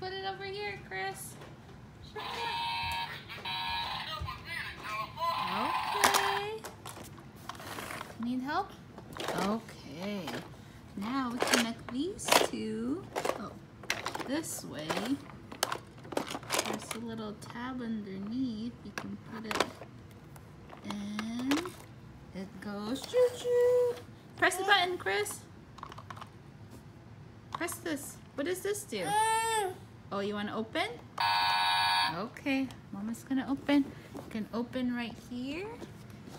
put it over here, Chris. Sure. Okay. Need help? Okay. Now we connect these two. Oh, this way. There's a little tab underneath. You can put it in. It goes choo choo. Press the button, Chris. Press this. What does this do? Mm. Oh, you want to open? Okay, Mama's gonna open. You can open right here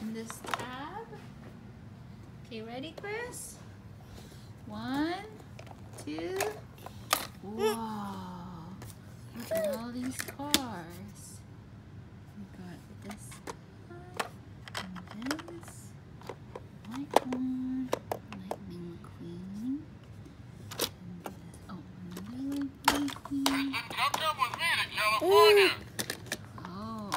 in this tab. Okay, ready, Chris? One, two. Wow! Look at all these cars. We got this one and this white one, Lightning McQueen. And this, oh, another Lightning McQueen. Oh.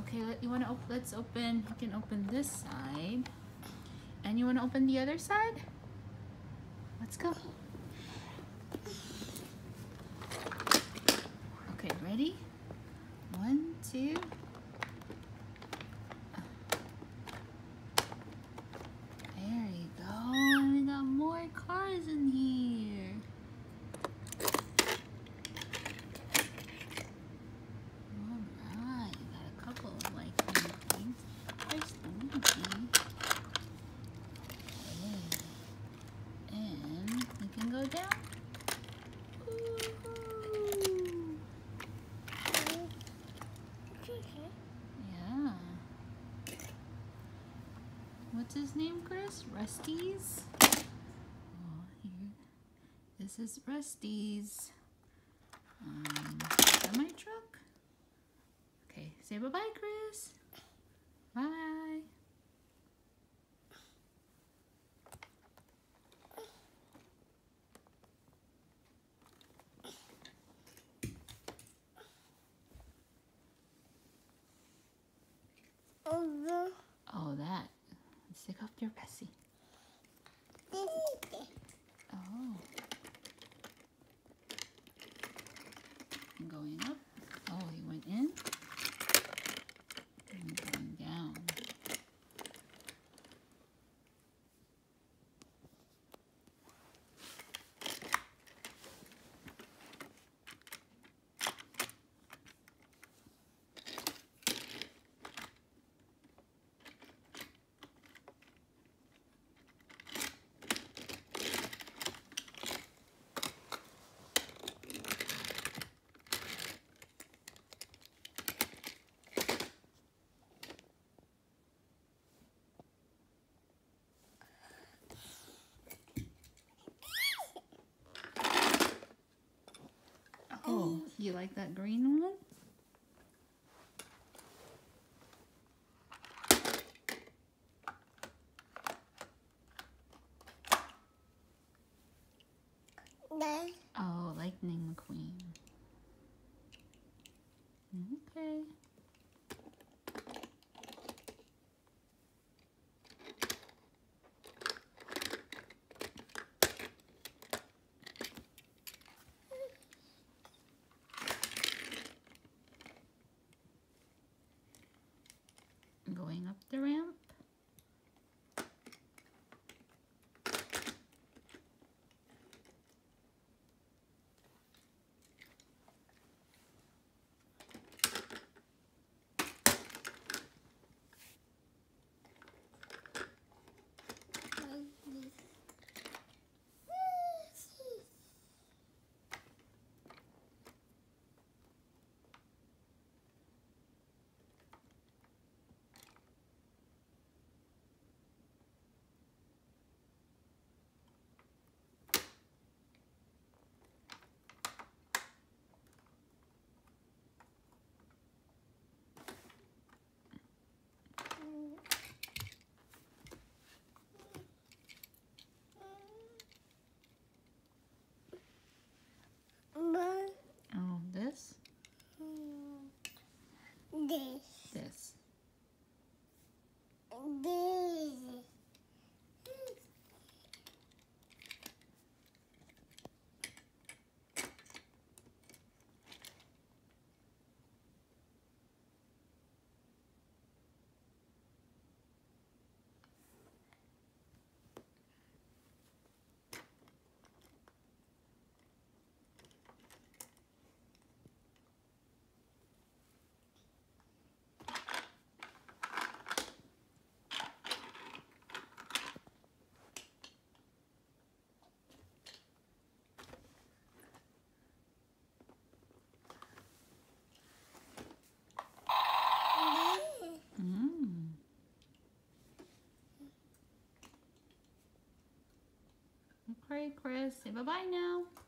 Okay, let, you want to op let's open. You can open this side. And you want to open the other side? Let's go. Okay, ready? One, two. There you go. We got more cars in here. Alright, got a couple of lightning things. There's the monkey. Okay. And we can go down. Yeah. What's his name, Chris? Rusteze? Oh, here. This is Rusteze um, truck. Okay, say bye bye, Chris. Bye. Oh, that. Let's take off your Bessie. Oh. And going up. Oh, he went in. And going down. Oh, you like that green one? No. Oh, Lightning McQueen. Okay. Going up the ramp. Oh, this, This, this. this. Say bye-bye now.